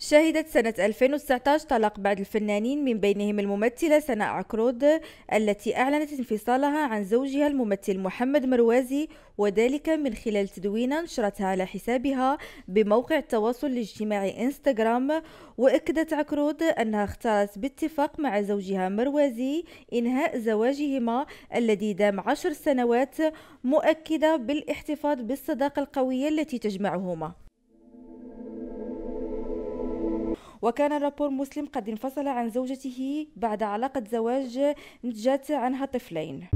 شهدت سنة 2019 طلاق بعض الفنانين من بينهم الممثلة سناء عكرود التي أعلنت انفصالها عن زوجها الممثل محمد مروازي وذلك من خلال تدوينة نشرتها على حسابها بموقع التواصل الاجتماعي إنستغرام. وأكدت عكرود أنها اختارت باتفاق مع زوجها مروازي إنهاء زواجهما الذي دام عشر سنوات مؤكدة بالاحتفاظ بالصداقة القوية التي تجمعهما. وكان الرابور مسلم قد انفصل عن زوجته بعد علاقة زواج نتجت عنها طفلين.